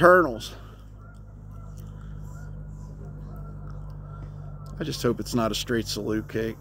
Eternals. I just hope it's not a straight salute cake.